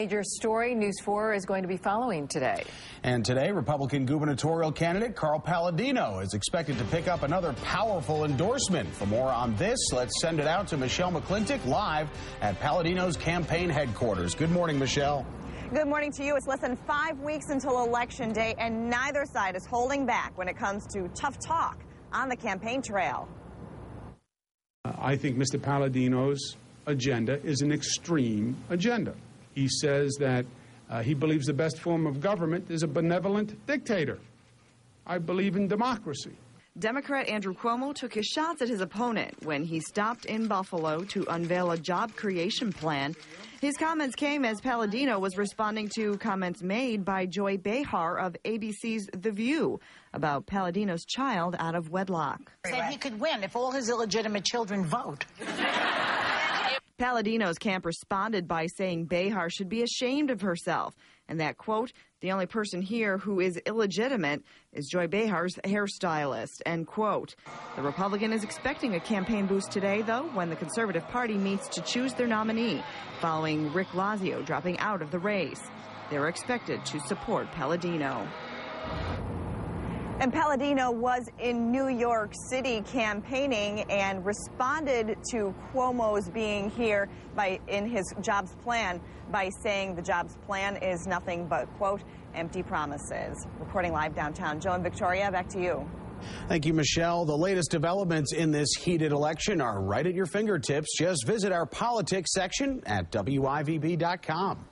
Major story News 4 is going to be following today. And today, Republican gubernatorial candidate Carl Paladino is expected to pick up another powerful endorsement. For more on this, let's send it out to Michelle McClintock live at Paladino's campaign headquarters. Good morning, Michelle. Good morning to you. It's less than five weeks until Election Day, and neither side is holding back when it comes to tough talk on the campaign trail. I think Mr. Paladino's agenda is an extreme agenda. He says that uh, he believes the best form of government is a benevolent dictator. I believe in democracy. Democrat Andrew Cuomo took his shots at his opponent when he stopped in Buffalo to unveil a job creation plan. His comments came as Paladino was responding to comments made by Joy Behar of ABC's The View about Paladino's child out of wedlock. Said he could win if all his illegitimate children vote. Paladino's camp responded by saying Behar should be ashamed of herself and that, quote, the only person here who is illegitimate is Joy Behar's hairstylist, end quote. The Republican is expecting a campaign boost today, though, when the Conservative Party meets to choose their nominee, following Rick Lazio dropping out of the race. They're expected to support Paladino. And Paladino was in New York City campaigning and responded to Cuomo's being here by in his jobs plan by saying the jobs plan is nothing but, quote, empty promises. Reporting live downtown, Joe and Victoria, back to you. Thank you, Michelle. The latest developments in this heated election are right at your fingertips. Just visit our politics section at WIVB.com.